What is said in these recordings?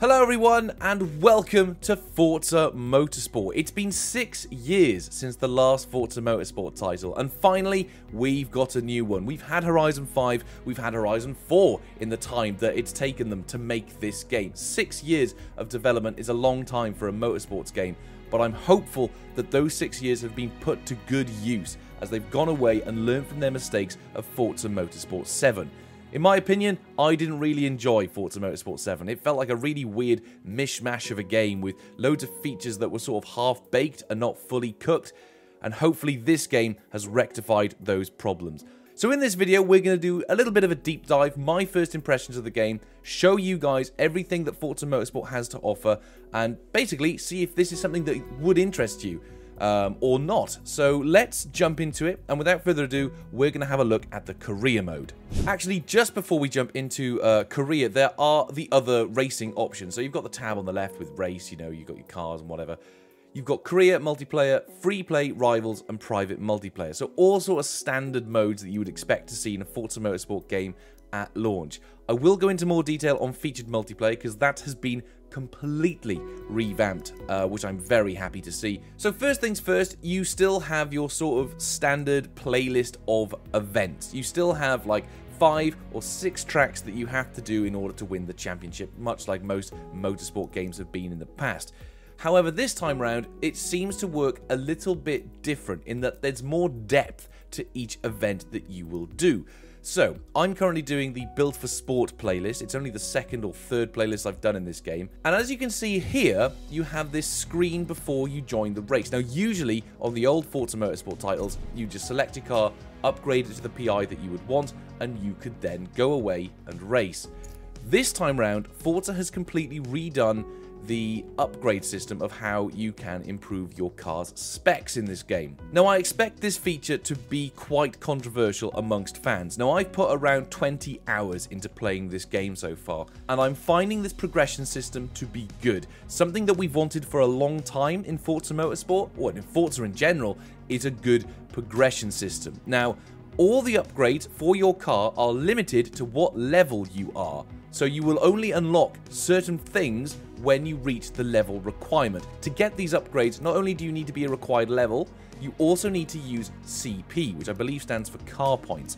Hello everyone and welcome to Forza Motorsport. It's been six years since the last Forza Motorsport title and finally we've got a new one. We've had Horizon 5, we've had Horizon 4 in the time that it's taken them to make this game. Six years of development is a long time for a motorsports game but I'm hopeful that those six years have been put to good use as they've gone away and learned from their mistakes of Forza Motorsport 7. In my opinion, I didn't really enjoy Forza Motorsport 7. It felt like a really weird mishmash of a game with loads of features that were sort of half-baked and not fully cooked, and hopefully this game has rectified those problems. So in this video, we're going to do a little bit of a deep dive, my first impressions of the game, show you guys everything that Forza Motorsport has to offer, and basically see if this is something that would interest you um, or not. So let's jump into it. And without further ado, we're going to have a look at the career mode. Actually, just before we jump into uh, career, there are the other racing options. So you've got the tab on the left with race, you know, you've got your cars and whatever. You've got career, multiplayer, free play, rivals, and private multiplayer. So all sort of standard modes that you would expect to see in a Forza Motorsport game at launch. I will go into more detail on featured multiplayer because that has been completely revamped, uh, which I'm very happy to see. So first things first, you still have your sort of standard playlist of events. You still have like five or six tracks that you have to do in order to win the championship, much like most motorsport games have been in the past. However, this time round, it seems to work a little bit different in that there's more depth to each event that you will do. So, I'm currently doing the Build for Sport playlist. It's only the second or third playlist I've done in this game. And as you can see here, you have this screen before you join the race. Now, usually on the old Forza Motorsport titles, you just select your car, upgrade it to the PI that you would want, and you could then go away and race. This time round, Forza has completely redone the upgrade system of how you can improve your car's specs in this game. Now I expect this feature to be quite controversial amongst fans. Now I've put around 20 hours into playing this game so far and I'm finding this progression system to be good. Something that we've wanted for a long time in Forza Motorsport, or in Forza in general, is a good progression system. Now all the upgrades for your car are limited to what level you are. So you will only unlock certain things when you reach the level requirement. To get these upgrades, not only do you need to be a required level, you also need to use CP, which I believe stands for car points.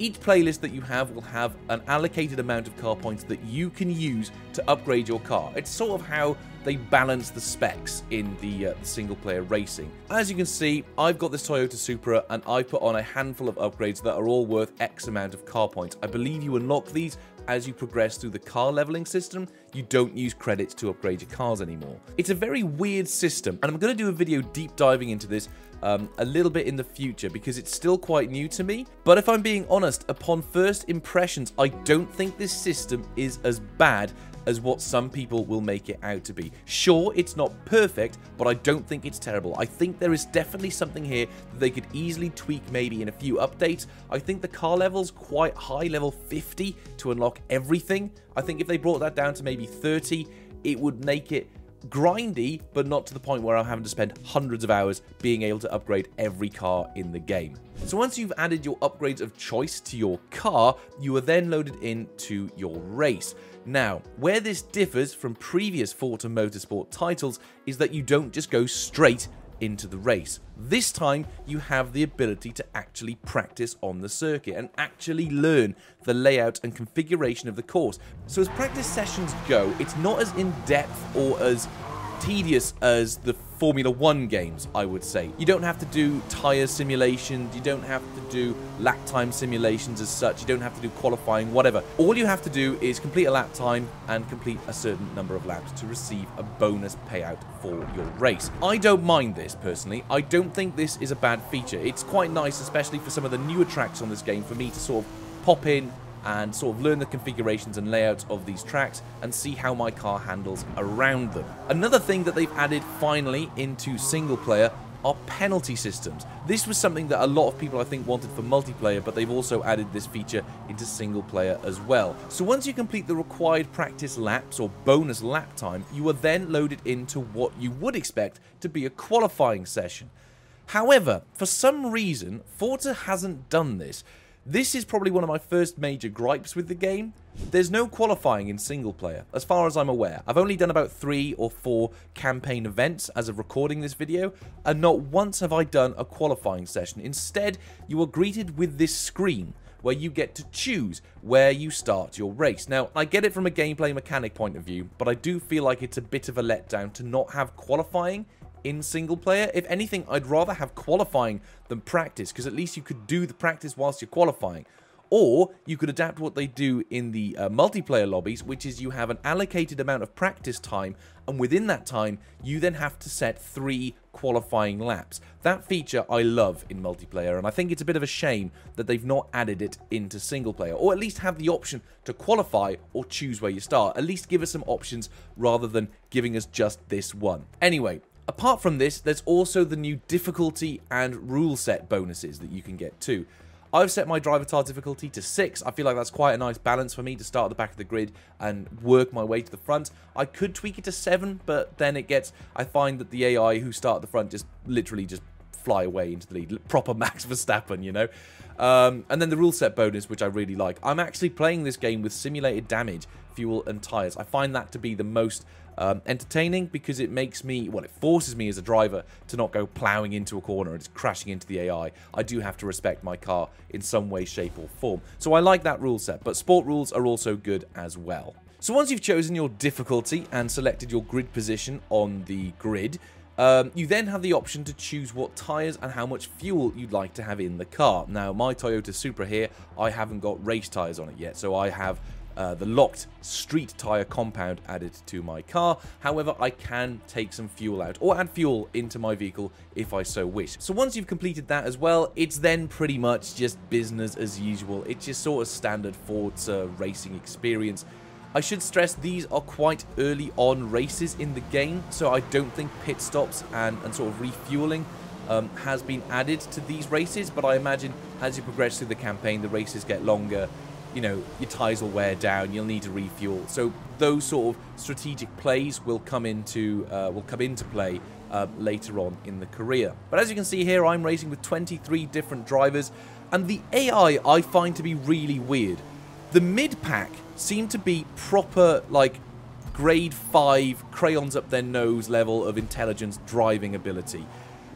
Each playlist that you have will have an allocated amount of car points that you can use to upgrade your car. It's sort of how they balance the specs in the, uh, single player racing. As you can see, I've got this Toyota Supra and I put on a handful of upgrades that are all worth X amount of car points. I believe you unlock these as you progress through the car leveling system, you don't use credits to upgrade your cars anymore. It's a very weird system, and I'm going to do a video deep diving into this um, a little bit in the future because it's still quite new to me. But if I'm being honest, upon first impressions, I don't think this system is as bad as what some people will make it out to be. Sure, it's not perfect, but I don't think it's terrible. I think there is definitely something here that they could easily tweak maybe in a few updates. I think the car level's quite high, level 50 to unlock everything. I think if they brought that down to maybe 30, it would make it grindy, but not to the point where I'm having to spend hundreds of hours being able to upgrade every car in the game. So once you've added your upgrades of choice to your car, you are then loaded into your race. Now, where this differs from previous Forza Motorsport titles is that you don't just go straight into the race. This time, you have the ability to actually practice on the circuit and actually learn the layout and configuration of the course. So as practice sessions go, it's not as in-depth or as tedious as the Formula One games, I would say. You don't have to do tyre simulations, you don't have to do lap time simulations as such, you don't have to do qualifying, whatever. All you have to do is complete a lap time and complete a certain number of laps to receive a bonus payout for your race. I don't mind this, personally. I don't think this is a bad feature. It's quite nice, especially for some of the newer tracks on this game, for me to sort of pop in, and sort of learn the configurations and layouts of these tracks and see how my car handles around them. Another thing that they've added finally into single player are penalty systems. This was something that a lot of people I think wanted for multiplayer, but they've also added this feature into single player as well. So once you complete the required practice laps or bonus lap time, you are then loaded into what you would expect to be a qualifying session. However, for some reason, Forza hasn't done this. This is probably one of my first major gripes with the game. There's no qualifying in single player, as far as I'm aware. I've only done about three or four campaign events as of recording this video, and not once have I done a qualifying session. Instead, you are greeted with this screen where you get to choose where you start your race. Now, I get it from a gameplay mechanic point of view, but I do feel like it's a bit of a letdown to not have qualifying in single player. If anything, I'd rather have qualifying than practice, because at least you could do the practice whilst you're qualifying. Or you could adapt what they do in the uh, multiplayer lobbies, which is you have an allocated amount of practice time, and within that time, you then have to set three qualifying laps. That feature I love in multiplayer, and I think it's a bit of a shame that they've not added it into single player, or at least have the option to qualify or choose where you start. At least give us some options rather than giving us just this one. Anyway, Apart from this, there's also the new difficulty and rule set bonuses that you can get too. I've set my Drivatar difficulty to 6. I feel like that's quite a nice balance for me to start at the back of the grid and work my way to the front. I could tweak it to 7, but then it gets... I find that the AI who start at the front just literally just fly away into the lead. Proper Max Verstappen, you know? Um, and then the rule set bonus, which I really like. I'm actually playing this game with simulated damage, fuel, and tyres. I find that to be the most um, entertaining because it makes me, well, it forces me as a driver to not go ploughing into a corner and crashing into the AI. I do have to respect my car in some way, shape, or form. So I like that rule set, but sport rules are also good as well. So once you've chosen your difficulty and selected your grid position on the grid, um, you then have the option to choose what tyres and how much fuel you'd like to have in the car. Now, my Toyota Supra here, I haven't got race tyres on it yet, so I have uh, the locked street tyre compound added to my car. However, I can take some fuel out or add fuel into my vehicle if I so wish. So once you've completed that as well, it's then pretty much just business as usual. It's just sort of standard Forza racing experience. I should stress these are quite early on races in the game, so I don't think pit stops and, and sort of refueling um, has been added to these races, but I imagine as you progress through the campaign, the races get longer you know, your tyres will wear down, you'll need to refuel. So those sort of strategic plays will come into uh, will come into play uh, later on in the career. But as you can see here, I'm racing with 23 different drivers, and the AI I find to be really weird. The mid-pack seem to be proper, like, grade 5, crayons up their nose level of intelligence driving ability.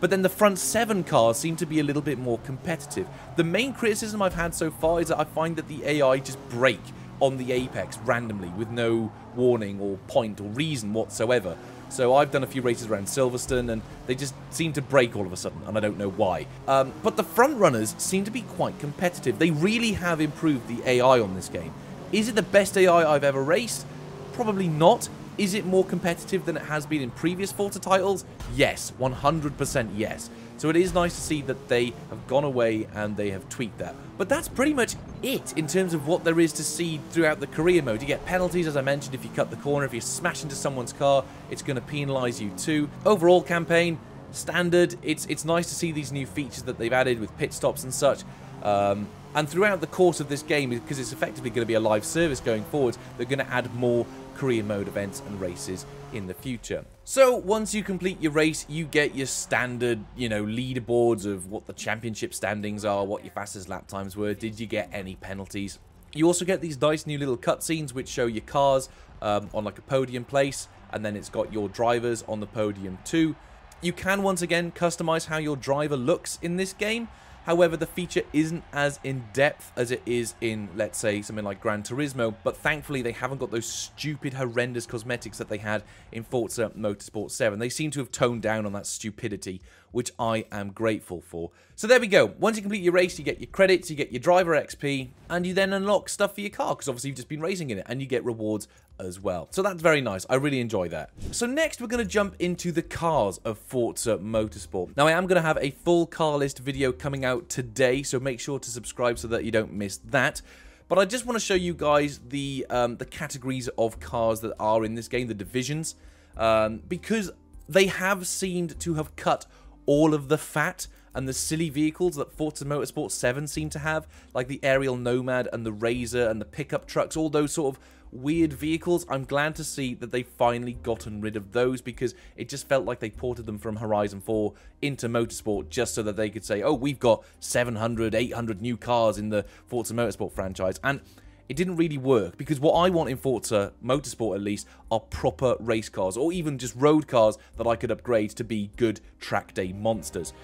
But then the front seven cars seem to be a little bit more competitive. The main criticism I've had so far is that I find that the AI just brake on the apex randomly with no warning or point or reason whatsoever. So I've done a few races around Silverstone and they just seem to brake all of a sudden and I don't know why. Um, but the front runners seem to be quite competitive. They really have improved the AI on this game. Is it the best AI I've ever raced? Probably not. Is it more competitive than it has been in previous Forza titles? Yes, 100% yes. So it is nice to see that they have gone away and they have tweaked that. But that's pretty much it in terms of what there is to see throughout the career mode. You get penalties, as I mentioned, if you cut the corner, if you smash into someone's car, it's going to penalise you too. Overall campaign, standard. It's, it's nice to see these new features that they've added with pit stops and such. Um, and throughout the course of this game, because it's effectively going to be a live service going forward, they're going to add more career mode events and races in the future. So once you complete your race, you get your standard, you know, leaderboards of what the championship standings are, what your fastest lap times were, did you get any penalties. You also get these nice new little cutscenes which show your cars um, on like a podium place, and then it's got your drivers on the podium too. You can once again customize how your driver looks in this game, However, the feature isn't as in-depth as it is in, let's say, something like Gran Turismo, but thankfully they haven't got those stupid, horrendous cosmetics that they had in Forza Motorsport 7. They seem to have toned down on that stupidity, which I am grateful for. So there we go. Once you complete your race, you get your credits, you get your driver XP, and you then unlock stuff for your car, because obviously you've just been racing in it, and you get rewards as well. So that's very nice. I really enjoy that. So next, we're going to jump into the cars of Forza Motorsport. Now, I am going to have a full car list video coming out today, so make sure to subscribe so that you don't miss that. But I just want to show you guys the um, the categories of cars that are in this game, the divisions, um, because they have seemed to have cut all of the fat and the silly vehicles that Forza Motorsport 7 seem to have, like the Ariel Nomad and the Razor and the pickup trucks, all those sort of weird vehicles, I'm glad to see that they've finally gotten rid of those because it just felt like they ported them from Horizon 4 into Motorsport just so that they could say, oh, we've got 700, 800 new cars in the Forza Motorsport franchise. And it didn't really work because what I want in Forza Motorsport at least are proper race cars or even just road cars that I could upgrade to be good track day monsters.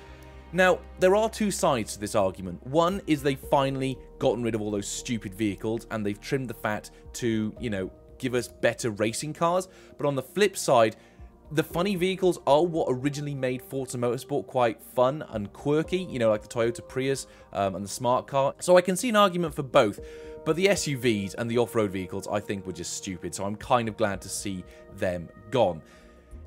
Now, there are two sides to this argument. One is they've finally gotten rid of all those stupid vehicles and they've trimmed the fat to, you know, give us better racing cars. But on the flip side, the funny vehicles are what originally made Forza Motorsport quite fun and quirky, you know, like the Toyota Prius um, and the smart car. So I can see an argument for both. But the SUVs and the off-road vehicles I think were just stupid, so I'm kind of glad to see them gone.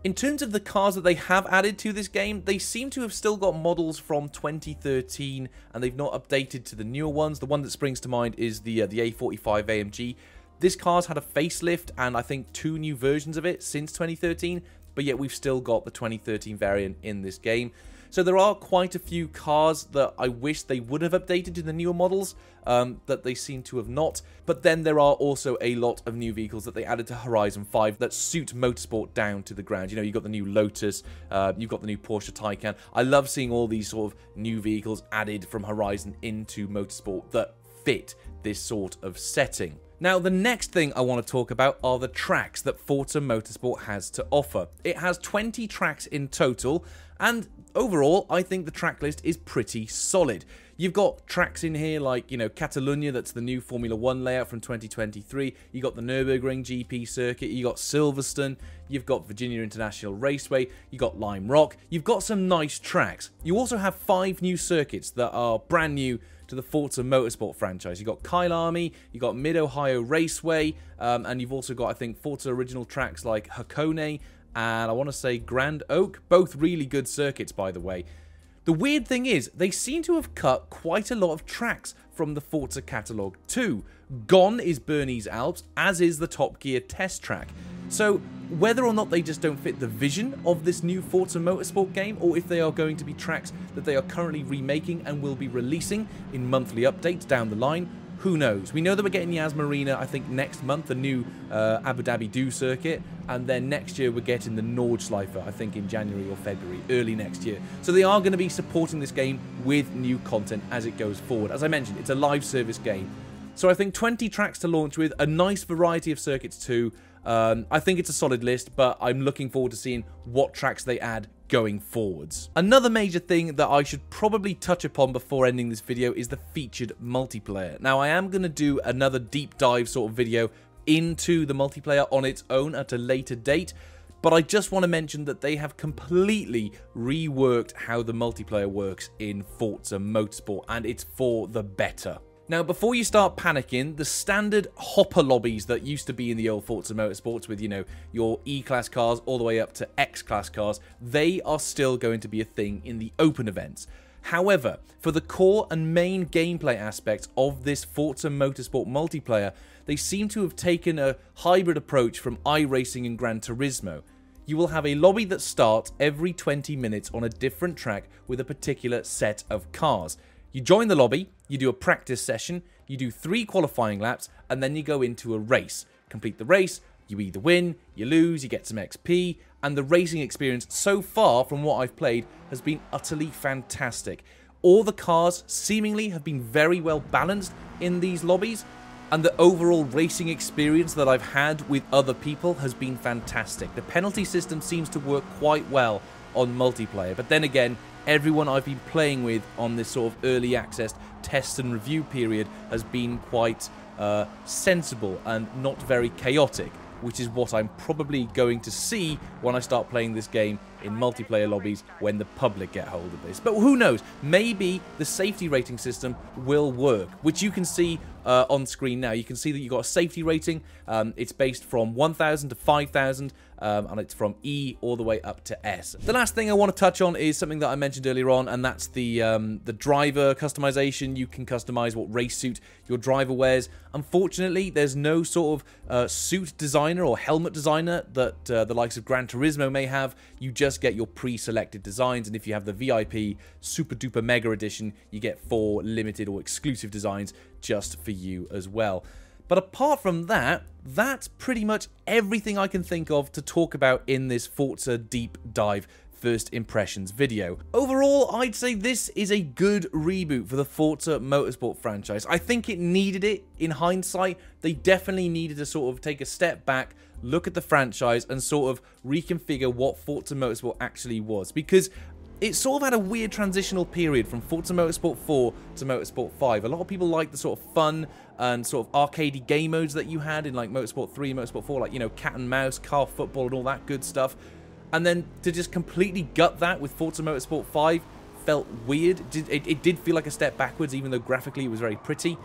In terms of the cars that they have added to this game, they seem to have still got models from 2013 and they've not updated to the newer ones. The one that springs to mind is the uh, the A45 AMG. This car's had a facelift and I think two new versions of it since 2013, but yet we've still got the 2013 variant in this game. So there are quite a few cars that I wish they would have updated to the newer models um, that they seem to have not. But then there are also a lot of new vehicles that they added to Horizon 5 that suit motorsport down to the ground. You know, you've got the new Lotus, uh, you've got the new Porsche Taycan. I love seeing all these sort of new vehicles added from Horizon into motorsport that fit this sort of setting. Now, the next thing I want to talk about are the tracks that Forza Motorsport has to offer. It has 20 tracks in total, and overall, I think the track list is pretty solid. You've got tracks in here like, you know, Catalunya, that's the new Formula One layout from 2023. You've got the Nürburgring GP circuit. You've got Silverstone. You've got Virginia International Raceway. You've got Lime Rock. You've got some nice tracks. You also have five new circuits that are brand new to the Forza Motorsport franchise. You've got Kyalami, you've got Mid Ohio Raceway, um, and you've also got, I think, Forza original tracks like Hakone and I want to say Grand Oak. Both really good circuits, by the way. The weird thing is, they seem to have cut quite a lot of tracks from the Forza catalogue too. Gone is Bernese Alps, as is the Top Gear test track. So, whether or not they just don't fit the vision of this new Forza Motorsport game, or if they are going to be tracks that they are currently remaking and will be releasing in monthly updates down the line, who knows? We know that we're getting Yas Marina, I think, next month, the new uh, Abu Dhabi Do circuit. And then next year, we're getting the Nordschleife, I think, in January or February, early next year. So they are going to be supporting this game with new content as it goes forward. As I mentioned, it's a live service game. So I think 20 tracks to launch with, a nice variety of circuits too. Um, I think it's a solid list, but I'm looking forward to seeing what tracks they add going forwards. Another major thing that I should probably touch upon before ending this video is the featured multiplayer. Now I am going to do another deep dive sort of video into the multiplayer on its own at a later date, but I just want to mention that they have completely reworked how the multiplayer works in Forza Motorsport, and it's for the better. Now, before you start panicking, the standard hopper lobbies that used to be in the old Forza Motorsports with, you know, your E-Class cars all the way up to X-Class cars, they are still going to be a thing in the open events. However, for the core and main gameplay aspects of this Forza Motorsport multiplayer, they seem to have taken a hybrid approach from iRacing and Gran Turismo. You will have a lobby that starts every 20 minutes on a different track with a particular set of cars. You join the lobby, you do a practice session, you do three qualifying laps, and then you go into a race. Complete the race, you either win, you lose, you get some XP, and the racing experience so far from what I've played has been utterly fantastic. All the cars seemingly have been very well balanced in these lobbies, and the overall racing experience that I've had with other people has been fantastic. The penalty system seems to work quite well on multiplayer, but then again, everyone I've been playing with on this sort of early access test and review period has been quite uh, sensible and not very chaotic, which is what I'm probably going to see when I start playing this game in multiplayer lobbies when the public get hold of this. But who knows? Maybe the safety rating system will work, which you can see uh, on screen now. You can see that you've got a safety rating. Um, it's based from 1,000 to 5,000, um, and it's from E all the way up to S. The last thing I want to touch on is something that I mentioned earlier on, and that's the um, the driver customization. You can customize what race suit your driver wears. Unfortunately, there's no sort of uh, suit designer or helmet designer that uh, the likes of Gran Turismo may have. You just get your pre-selected designs, and if you have the VIP Super Duper Mega Edition, you get four limited or exclusive designs just for you as well. But apart from that, that's pretty much everything I can think of to talk about in this Forza deep dive first impressions video. Overall, I'd say this is a good reboot for the Forza Motorsport franchise. I think it needed it in hindsight. They definitely needed to sort of take a step back, look at the franchise, and sort of reconfigure what Forza Motorsport actually was. Because it sort of had a weird transitional period from Forza Motorsport 4 to Motorsport 5. A lot of people like the sort of fun and sort of arcadey game modes that you had in like Motorsport 3, Motorsport 4, like, you know, cat and mouse, car football and all that good stuff. And then to just completely gut that with Forza Motorsport 5 felt weird. It, it, did feel like a step backwards, even though graphically it was very pretty.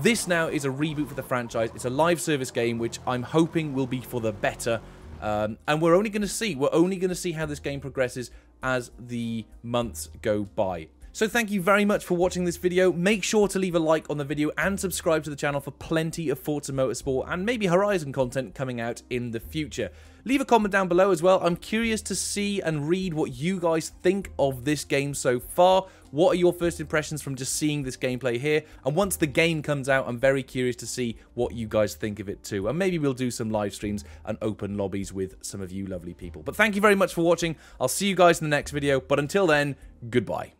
This now is a reboot for the franchise. It's a live service game, which I'm hoping will be for the better. Um, and we're only going to see, we're only going to see how this game progresses as the months go by. So thank you very much for watching this video. Make sure to leave a like on the video and subscribe to the channel for plenty of Forza Motorsport and maybe Horizon content coming out in the future. Leave a comment down below as well. I'm curious to see and read what you guys think of this game so far. What are your first impressions from just seeing this gameplay here? And once the game comes out, I'm very curious to see what you guys think of it too. And maybe we'll do some live streams and open lobbies with some of you lovely people. But thank you very much for watching. I'll see you guys in the next video. But until then, goodbye.